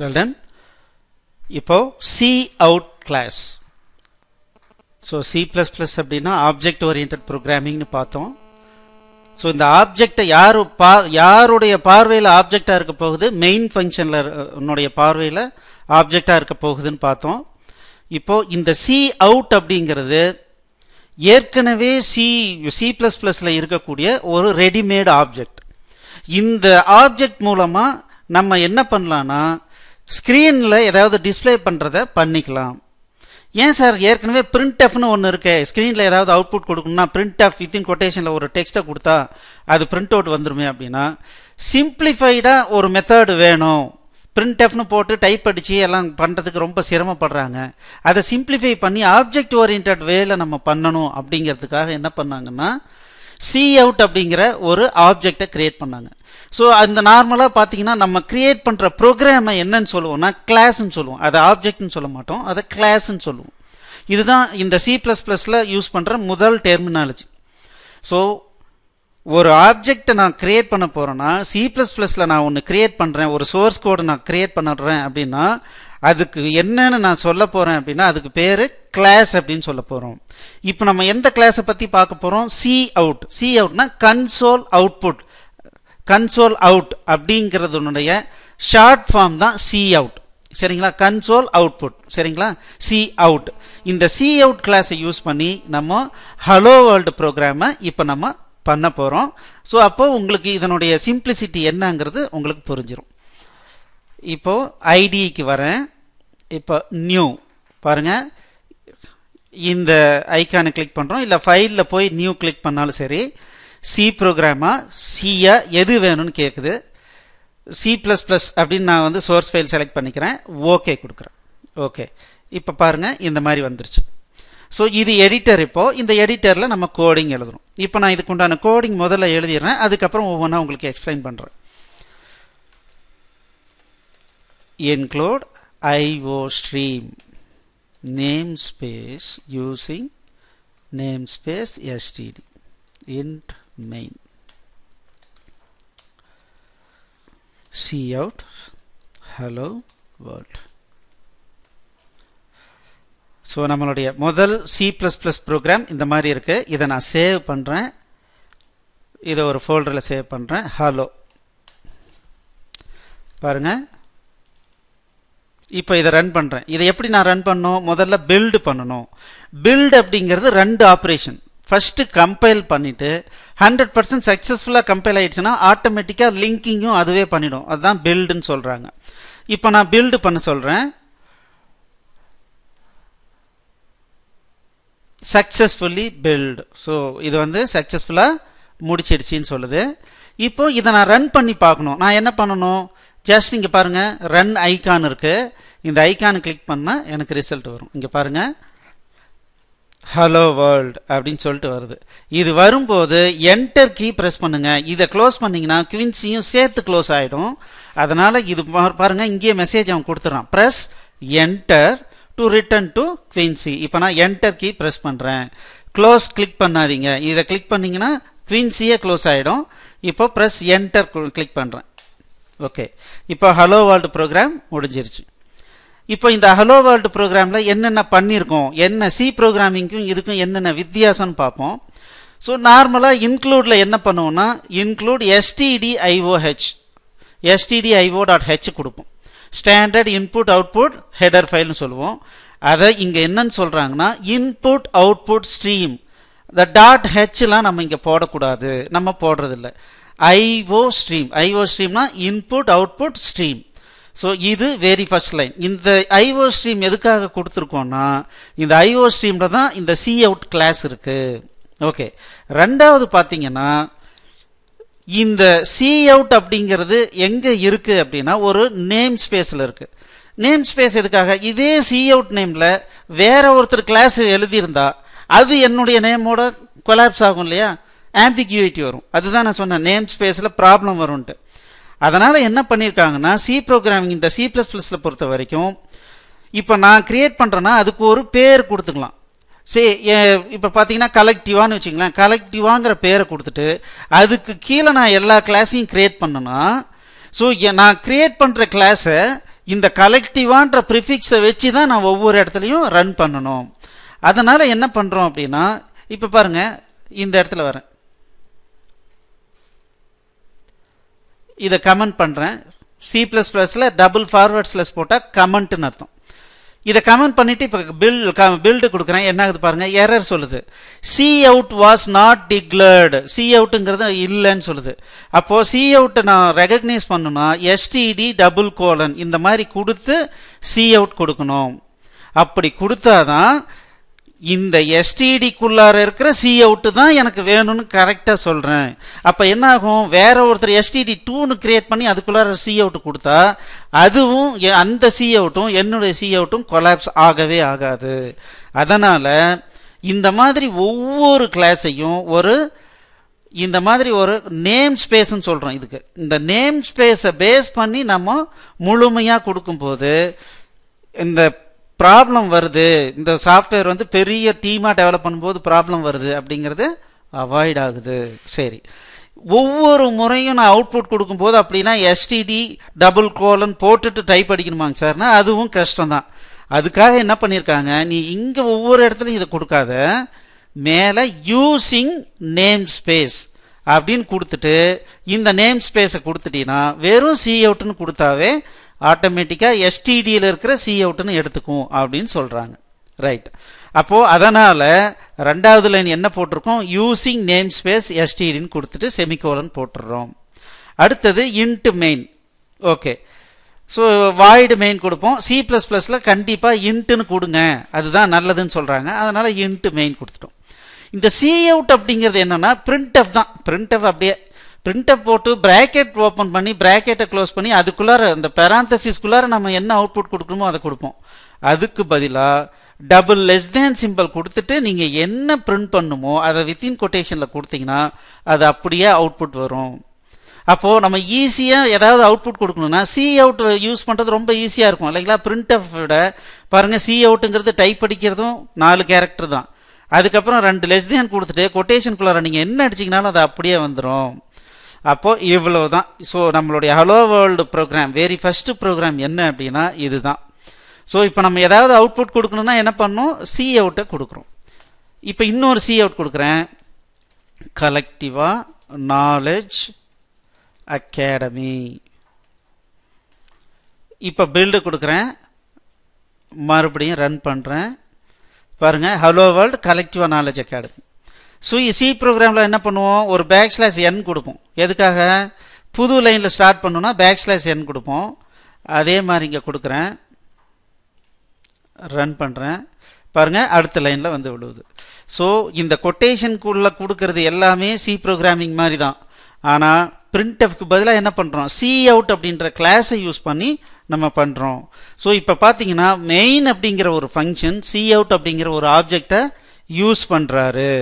Well done இப்போ C out class so C plus plus அப்படின்னா object oriented ப்ரோக்ராமிங்னு பார்த்தோம். ஸோ இந்த ஆப்ஜெக்டை யார் பா யாருடைய பார்வையில் ஆப்ஜெக்டாக இருக்க போகுது? மெயின் ஃபங்க்ஷனில் உன்னுடைய பார்வையில் ஆப்ஜெக்டாக இருக்க போகுதுன்னு பார்த்தோம். இப்போது இந்த சி அவுட் அப்படிங்கிறது ஏற்கனவே சி சி ப்ளஸ் ப்ளஸில் இருக்கக்கூடிய ஒரு ரெடிமேட் ஆப்ஜெக்ட் இந்த ஆப்ஜெக்ட் மூலமாக நம்ம என்ன பண்ணலான்னா ஸ்க்ரீனில் ஏதாவது டிஸ்ப்ளே பண்ணுறத பண்ணிக்கலாம். ஏன் சார்? ஏற்கனவே பிரிண்ட் எஃப்னு ஒன்று இருக்கு. ஸ்க்ரீனில் ஏதாவது அவுட்புட் கொடுக்கணும்னா பிரிண்ட் எஃப் வித்தின் கொட்டேஷனில் ஒரு டெக்ஸ்ட்டை கொடுத்தா அது பிரிண்ட் அவுட் வந்துருமே அப்படின்னா சிம்பிளிஃபைடாக ஒரு மெத்தடு வேணும். பிரிண்ட் எஃப்னு போட்டு டைப் அடித்து எல்லாம் பண்ணுறதுக்கு ரொம்ப சிரமப்படுறாங்க. அதை சிம்பிளிஃபை பண்ணி ஆப்ஜெக்ட் ஓரியன்ட் வேல நம்ம பண்ணணும் அப்படிங்கிறதுக்காக என்ன பண்ணாங்கன்னா சி அவுட் அப்படிங்கிற ஒரு ஆப்ஜெக்டை கிரியேட் பண்ணாங்க. ஸோ அந்த நார்மலாக பார்த்தீங்கன்னா நம்ம கிரியேட் பண்ணுற ப்ரோக்ராமை என்னன்னு சொல்லுவோம்னா கிளாஸ்ன்னு சொல்லுவோம். அதை ஆப்ஜெக்ட்னு சொல்ல மாட்டோம். அதை கிளாஸ்ன்னு சொல்லுவோம். இதுதான் இந்த சி ப்ளஸ் ப்ளஸில் யூஸ் பண்ணுற முதல் டெர்மினாலஜி ஸோ ஒரு ஆப்ஜெக்டை நான் கிரியேட் பண்ண போகிறேன்னா சி ப்ளஸ் ப்ளஸில் நான் ஒன்று கிரியேட் பண்ணுறேன் ஒரு சோர்ஸ் கோடு நான் கிரியேட் பண்ணுறேன் அப்படின்னா அதுக்கு என்னன்னு நான் சொல்ல போகிறேன் அப்படின்னா அதுக்கு பேர் கிளாஸ் அப்படின்னு சொல்ல போகிறோம் இப்போ நம்ம எந்த கிளாஸை பற்றி பார்க்க போகிறோம் சி அவுட் சி அவுட்னா கன்சோல் அவுட்புட் கன்சோல் அவுட் அப்படிங்கிறதுனுடைய ஷார்ட் ஃபார்ம் தான் சி அவுட் சரிங்களா? கன்சோல் அவுட்புட் சரிங்களா? சி அவுட் இந்த சி அவுட் கிளாஸை யூஸ் பண்ணி நம்ம ஹலோ வேர்ல்டு ப்ரோக்ராமை இப்போ நம்ம பண்ண போகிறோம் ஸோ அப்போது உங்களுக்கு இதனுடைய சிம்பிளிசிட்டி என்னங்கிறது உங்களுக்கு புரிஞ்சிடும் இப்போது ஐடிக்கு வரேன். இப்போ நியூ பாருங்க. இந்த ஐக்கானை கிளிக் பண்ணுறோம் இல்லை ஃபைலில் போய் நியூ கிளிக் பண்ணாலும் சரி சி ப்ரோக்ராமா சியா எது வேணும்னு கேட்குது சி ப்ளஸ் ப்ளஸ் அப்படின்னு நான் வந்து சோர்ஸ் ஃபைல் செலக்ட் பண்ணிக்கிறேன். ஓகே கொடுக்குறேன். ஓகே இப்போ பாருங்கள் இந்த மாதிரி வந்துருச்சு. ஸோ இது எடிட்டர் இப்போது இந்த எடிட்டரில் நம்ம கோடிங் எழுதுறோம் இப்போ நான் இதுக்கு உண்டான கோடிங் முதல்ல எழுதிடுறேன். அதுக்கப்புறம் ஒவ்வொன்றா உங்களுக்கு எக்ஸ்பிளைன் பண்ணுறேன் include IO stream. Namespace using namespace std int main. Cout. Hello world. So நம்மளுடைய முதல் சி ப்ளஸ் ப்ளஸ் ப்ரோக்ராம் இந்த மாதிரி இருக்குது இதை நான் சேவ் பண்ணுறேன் இதை ஒரு ஃபோல்டரில் சேவ் பண்ணுறேன் ஹலோ பாருங்கள் இப்போ இதை ரன் பண்ணுறேன் இதை எப்படி நான் ரன் பண்ணணும்? முதல்ல பில்டு பண்ணணும். பில்டு அப்படிங்கிறது ரெண்டு ஆப்ரேஷன் ஃபஸ்ட்டு கம்பைல் பண்ணிவிட்டு ஹண்ட்ரட் பர்சன்ட் சக்ஸஸ்ஃபுல்லாக கம்பைல் ஆகிடுச்சுன்னா ஆட்டோமேட்டிக்காக லிங்கிங்கும் அதுவே பண்ணிடும். அதுதான் பில்டுன்னு சொல்கிறாங்க இப்போ நான் பில்டு பண்ண சொல்கிறேன் சக்ஸஸ்ஃபுல்லி பில்டு ஸோ இது வந்து சக்ஸஸ்ஃபுல்லாக முடிச்சிடுச்சின்னு சொல்லுது. இப்போ இதை நான் ரன் பண்ணி பார்க்கணும். நான் என்ன பண்ணணும்? ஜஸ்ட் இங்கே பாருங்கள் ரன் ஐக்கான் இருக்குது இந்த ஐக்கானை கிளிக் பண்ணால் எனக்கு ரிசல்ட் வரும். இங்கே பாருங்கள் ஹலோ வேர்ல்டு அப்படின்னு சொல்லிட்டு வருது. இது வரும்போது என்டர் கீ ப்ரெஸ் பண்ணுங்கள் இதை க்ளோஸ் பண்ணிங்கன்னா குவின்சியும் சேர்த்து க்ளோஸ் ஆகிடும் அதனால் இது பாருங்கள் இங்கேயே மெசேஜ் அவன் கொடுத்துறான் press enter to return to Quincy இப்போ நான் என்டர் கீ ப்ரெஸ் பண்ணுறேன் க்ளோஸ் கிளிக் பண்ணாதீங்க. இதை கிளிக் பண்ணிங்கன்னா குவின்சியே க்ளோஸ் ஆகிடும் இப்போ ப்ரெஸ் என்டர் கிளிக் பண்ணுறேன் ஓகே இப்போ ஹலோ வேர்ல்டு ப்ரோக்ராம் முடிஞ்சிருச்சு. இப்போ இந்த ஹலோ வேர்ல்டு ப்ரோக்ராமில் என்னென்ன பண்ணியிருக்கோம் என்ன சி ப்ரோக்ராமிங்க்கும் இதுக்கும் என்னென்ன வித்தியாசம்னு பார்ப்போம். ஸோ நார்மலாக இன்க்ளூடில் என்ன பண்ணுவோம்னா include STD IOH STD IO dot H கொடுப்போம். ஸ்டாண்டர்ட் இன்புட் அவுட்புட் ஹெடர் ஃபைல்னு சொல்லுவோம். அதை இங்கே என்னன்னு சொல்கிறாங்கன்னா இன்புட் அவுட்புட் ஸ்ட்ரீம் இந்த டாட் ஹெச்லாம் நம்ம இங்கே போடக்கூடாது. நம்ம போடுறதில்ல. ஐஓ ஸ்ட்ரீம் ஐஓ ஸ்ட்ரீம்னா இன்புட் அவுட்புட் ஸ்ட்ரீம் ஸோ இது வெரி ஃபர்ஸ்ட் லைன் இந்த ஐஓ ஸ்ட்ரீம் எதுக்காக கொடுத்துருக்கோன்னா இந்த ஐஓ ஸ்ட்ரீமில் தான் இந்த சி அவுட் கிளாஸ் இருக்கு. ஓகே ரெண்டாவது பார்த்தீங்கன்னா இந்த சி அவுட் அப்படிங்கிறது எங்கே இருக்கு அப்படின்னா ஒரு நேம் ஸ்பேஸில் இருக்கு. நேம் ஸ்பேஸ் எதுக்காக? இதே சி அவுட் நேமில் வேற ஒருத்தர் கிளாஸ் எழுதியிருந்தா அது என்னுடைய நேமோட கொலாப்ஸ் ஆகும் இல்லையா? ஆம்பிகியூட்டி வரும். அதுதான் நான் சொன்னேன் நேம் ஸ்பேஸில் ப்ராப்ளம் வரும்ன்ட்டு. அதனால் என்ன பண்ணியிருக்காங்கன்னா சி ப்ரோக்ராமிங் இந்த சி ப்ளஸ் ப்ளஸில் பொறுத்த வரைக்கும் இப்போ நான் கிரியேட் பண்ணுறேன்னா அதுக்கு ஒரு பேர் கொடுத்துக்கலாம். சரி இப்போ பார்த்தீங்கன்னா கலெக்டிவான்னு வச்சுங்களேன் கலெக்டிவாங்கிற பேரை கொடுத்துட்டு அதுக்கு கீழே நான் எல்லா கிளாஸையும் கிரியேட் பண்ணனா ஸோ நான் கிரியேட் பண்ணுற கிளாஸை இந்த கலெக்டிவான்ற ப்ரிஃபிக்ஸை வச்சு தான் நான் ஒவ்வொரு இடத்துலையும் ரன் பண்ணணும். அதனால் என்ன பண்ணுறோம் அப்படின்னா இப்போ பாருங்கள் இந்த இடத்துல வரேன். இதை கமெண்ட் பண்ணுறேன் சி ப்ளஸ் ப்ளஸில் டபுள் ஃபார்வர்ட் ஸ்லஸ் போட்டால் கமெண்ட்னு அர்த்தம். இதை கமெண்ட் பண்ணிவிட்டு இப்போ பில் பில்டு கொடுக்குறேன். என்ன ஆகுது பாருங்கள் எரர் சொல்லுது. C out was not declared C அவுட்டுங்கிறது இல்லைன்னு சொல்லுது. அப்போது சி அவுட்டை நான் ரெகக்னைஸ் பண்ணணும்னா எஸ்டிடி டபுள் கோலன் இந்த மாதிரி கொடுத்து சி அவுட் கொடுக்கணும். அப்படி கொடுத்தாதான் இந்த எஸ்டிடிக்குள்ளார இருக்கிற சி அவுட்டு தான் எனக்கு வேணும்னு கரெக்டாக சொல்கிறேன் அப்போ என்ன ஆகும் வேற ஒருத்தர் எஸ்டிடி டூன்னு கிரியேட் பண்ணி அதுக்குள்ளார சி அவுட் கொடுத்தா அதுவும் அந்த சி அவுட்டும் என்னுடைய சி அவுட்டும் கொலாப்ஸ் ஆகவே ஆகாது. அதனால் இந்த மாதிரி ஒவ்வொரு கிளாஸையும் ஒரு இந்த மாதிரி ஒரு நேம் ஸ்பேஸ்ன்னு சொல்கிறோம் இதுக்கு. இந்த நேம் ஸ்பேஸை பேஸ் பண்ணி நம்ம முழுமையாக கொடுக்கும்போது இந்த ப்ராப்ளம் வருது. இந்த சாஃப்ட்வேர் வந்து பெரிய டீமாக டெவலப் பண்ணும்போது ப்ராப்ளம் வருது அப்படிங்கிறது அவாய்ட் ஆகுது. சரி. ஒவ்வொரு முறையும் நான் அவுட்புட் கொடுக்கும்போது அப்படின்னா எஸ்டிடி டபுள் கோலன் போட்டுட்டு டைப் அடிக்கணுமாங்க சார்னா அதுவும் கஷ்டம்தான். அதுக்காக என்ன பண்ணியிருக்காங்க நீ இங்கே ஒவ்வொரு இடத்துலையும் இதை கொடுக்காத. மேலே யூஸிங் நேம் ஸ்பேஸ் அப்படின்னு கொடுத்துட்டு இந்த நேம் ஸ்பேஸை கொடுத்துட்டீங்கன்னா வெறும் சி அவுட்னு கொடுத்தாவே ஆட்டோமேட்டிக்காக எஸ்டிடியில் இருக்கிற சி அவுட்னு எடுத்துக்கும் அப்படின்னு சொல்கிறாங்க ரைட் அப்போது அதனால் ரெண்டாவது லைன் என்ன போட்டிருக்கோம்? யூசிங் நேம் ஸ்பேஸ் எஸ்டிடின்னு கொடுத்துட்டு செமிகோலன் போட்டுடுறோம் அடுத்தது int main okay so void main கொடுப்போம். சி ப்ளஸ் ப்ளஸில் கண்டிப்பாக இன்ட்டுன்னு கொடுங்க. அதுதான் நல்லதுன்னு சொல்கிறாங்க அதனால் இன்ட்டு மெயின் கொடுத்துட்டோம். இந்த சி அவுட் அப்படிங்கிறது என்னென்னா பிரிண்ட் அப் தான். பிரிண்ட் அப் அப்படியே பிரிண்ட் போட்டு பிராக்கெட் ஓப்பன் பண்ணி பிராக்கெட்டை க்ளோஸ் பண்ணி அதுக்குள்ளார அந்த பெராந்தசிஸ்குள்ளார நம்ம என்ன அவுட்புட் கொடுக்கணுமோ அதை கொடுப்போம். அதுக்கு பதிலாக டபுள் லெஸ் தேன் சிம்பிள் கொடுத்துட்டு நீங்கள் என்ன பிரிண்ட் பண்ணுமோ அதை வித்தின் கொட்டேஷனில் கொடுத்தீங்கன்னா அது அப்படியே அவுட்புட் வரும். அப்போது நம்ம ஈஸியாக ஏதாவது அவுட்புட் கொடுக்கணும்னா சி அவுட் யூஸ் பண்ணுறது ரொம்ப ஈஸியாக இருக்கும். இல்லைங்களா? பிரிண்ட் விட பாருங்கள் சி அவுட்டுங்கிறது டைப் அடிக்கிறதும் நாலு கேரக்டர் தான். அதுக்கப்புறம் ரெண்டு லெஸ் தேன் கொடுத்துட்டு கொட்டேஷனுக்குள்ளார நீங்கள் என்ன அடிச்சிங்கனாலும் அது அப்படியே வந்துடும் அப்போது இவ்வளோ தான் ஸோ நம்மளுடைய hello world program very first program என்ன அப்படின்னா இதுதான். ஸோ இப்போ நம்ம ஏதாவது அவுட்புட் கொடுக்கணும்னா என்ன பண்ணணும்? சி அவுட்டை கொடுக்குறோம். இப்போ இன்னொரு சி அவுட் கொடுக்குறேன் கலெக்டிவாக நாலேஜ் அகாடமி இப்போ பில்டு கொடுக்குறேன். மறுபடியும் ரன் பண்ணுறேன் பாருங்கள் ஹலோ வேர்ல்டு கலெக்டிவா நாலேஜ் அகாடமி ஸோ சி ப்ரோக்ராமில் என்ன பண்ணுவோம்? ஒரு பேக் ஸ்லாஷ் என் கொடுப்போம். எதுக்காக? புது லைனில் ஸ்டார்ட் பண்ணோன்னா பேக் ஸ்லாஷ் என் கொடுப்போம். அதே மாதிரி இங்கே கொடுக்குறேன். ரன் பண்ணுறேன் பாருங்கள் அடுத்த லைனில் வந்து விழுவுது. ஸோ இந்த கொட்டேஷனுக்குள்ளே கொடுக்கறது எல்லாமே சி ப்ரோக்ராமிங் மாதிரி தான். ஆனால் பிரிண்ட்எஃப்க்கு பதிலாக என்ன பண்ணுறோம் சி அவுட் அப்படின்ற கிளாஸை யூஸ் பண்ணி நம்ம பண்ணுறோம் ஸோ இப்போ பார்த்தீங்கன்னா மெயின் அப்படிங்கிற ஒரு ஃபங்க்ஷன் சி அவுட் அப்படிங்கிற ஒரு ஆப்ஜெக்டை யூஸ் பண்ணுறாரு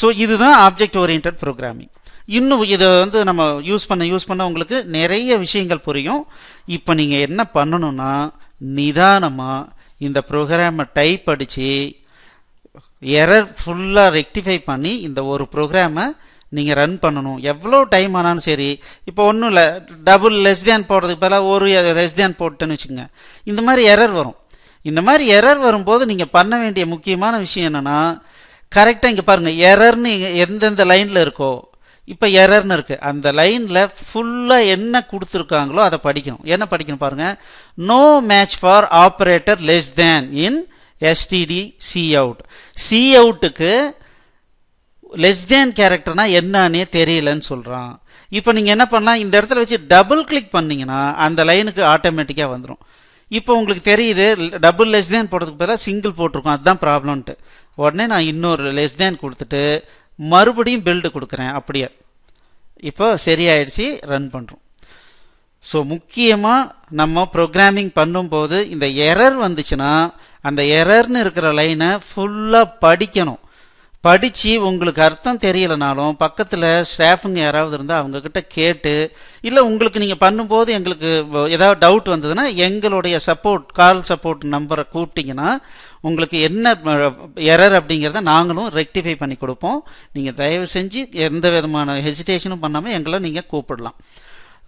ஸோ இதுதான் ஆப்ஜெக்ட் ஓரியன்ட் ப்ரோக்ராமிங் இன்னும் இதை வந்து நம்ம யூஸ் பண்ண யூஸ் பண்ண உங்களுக்கு நிறைய விஷயங்கள் புரியும். இப்போ நீங்கள் என்ன பண்ணணும்னா நிதானமாக இந்த ப்ரோக்ராமை டைப் அடித்து எரர் ஃபுல்லாக ரெக்டிஃபை பண்ணி இந்த ஒரு ப்ரோக்ராமை நீங்கள் ரன் பண்ணணும். எவ்வளோ டைம் ஆனாலும் சரி இப்போ ஒன்றும் இல்லை டபுள் லெஸ் தேன் போடுறதுக்கு பதிலாக ஒரு லெஸ் தேன் போட்டுன்னு வச்சுக்கோங்க. இந்த மாதிரி எரர் வரும். இந்த மாதிரி எரர் வரும்போது நீங்கள் பண்ண வேண்டிய முக்கியமான விஷயம் என்னென்னா கரெக்டாக இங்கே பாருங்கள் எரர்னு எந்தெந்த லைனில் இருக்கோ இப்போ எரர்னு இருக்குது அந்த லைனில் ஃபுல்லாக என்ன கொடுத்துருக்காங்களோ அதை படிக்கணும். என்ன படிக்கணும் பாருங்கள் no match for operator less than in STD C out C அவுட்டுக்கு less than கேரக்டர்னா என்னன்னே தெரியலன்னு சொல்கிறான் இப்போ நீங்கள் என்ன பண்ணலாம்? இந்த இடத்துல வச்சு டபுள் கிளிக் பண்ணிங்கன்னா அந்த லைனுக்கு ஆட்டோமேட்டிக்காக வந்துடும் இப்போ உங்களுக்கு தெரியுது டபுள் லெஸ் தேன் போடுறதுக்கு பதிலாக சிங்கிள் போட்டிருக்கோம். அதுதான் ப்ராப்ளம்ன்ட்டு உடனே நான் இன்னொரு லெஸ் தேன் கொடுத்துட்டு மறுபடியும் பில்டு கொடுக்குறேன். அப்படியே. இப்போ சரியாயிடுச்சு ரன் பண்ணுறோம் ஸோ முக்கியமாக நம்ம ப்ரோக்ராமிங் பண்ணும்போது இந்த எரர் வந்துச்சுன்னா அந்த எரர்னு இருக்கிற லைனை ஃபுல்லாக படிக்கணும். படித்து உங்களுக்கு அர்த்தம் தெரியலனாலும் பக்கத்தில் ஸ்டாஃபுங்க யாராவது இருந்தால் அவங்கக்கிட்ட கேட்டு இல்லை உங்களுக்கு நீங்கள் பண்ணும்போது எங்களுக்கு ஏதாவது டவுட் வந்ததுன்னா எங்களுடைய சப்போர்ட் கால் சப்போர்ட் நம்பரை கூப்பிட்டிங்கன்னா உங்களுக்கு என்ன எரர் அப்படிங்கிறத நாங்களும் ரெக்டிஃபை பண்ணி கொடுப்போம். நீங்கள் தயவு செஞ்சு எந்த விதமான ஹெசிடேஷனும் பண்ணாமல் எங்களை நீங்கள் கூப்பிடலாம்.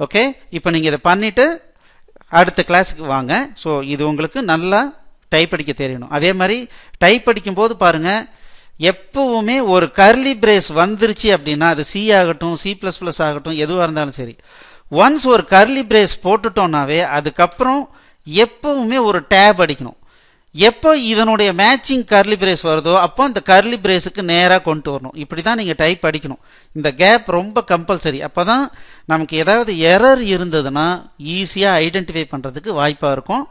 ஓகே இப்போ நீங்கள் இதை பண்ணிவிட்டு அடுத்த கிளாஸுக்கு வாங்க. ஸோ இது உங்களுக்கு நல்லா டைப் அடிக்க தெரியணும். அதே மாதிரி டைப் அடிக்கும்போது பாருங்கள் எப்பவுமே ஒரு கர்லி பிரேஸ் வந்துருச்சு அப்படின்னா அது சி ஆகட்டும் சி ப்ளஸ் ப்ளஸ் ஆகட்டும் எதுவாக இருந்தாலும் சரி. ஒன்ஸ் ஒரு கர்லி பிரேஸ் போட்டுட்டோம்னாவே அதுக்கப்புறம் எப்பவுமே ஒரு டேப் அடிக்கணும். எப்போ இதனுடைய மேட்சிங் கர்லி பிரேஸ் வருதோ அப்போ அந்த கர்லி பிரேஸுக்கு நேராக கொண்டு வரணும். இப்படி தான் நீங்கள் டைப் அடிக்கணும். இந்த கேப் ரொம்ப கம்பல்சரி அப்போ தான் நமக்கு ஏதாவது எரர் இருந்ததுன்னா ஈஸியாக ஐடென்டிஃபை பண்ணுறதுக்கு வாய்ப்பாக இருக்கும்.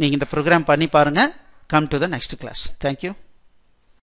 நீங்கள் இந்த ப்ரோக்ராம் பண்ணி பாருங்கள் come to the next class thank you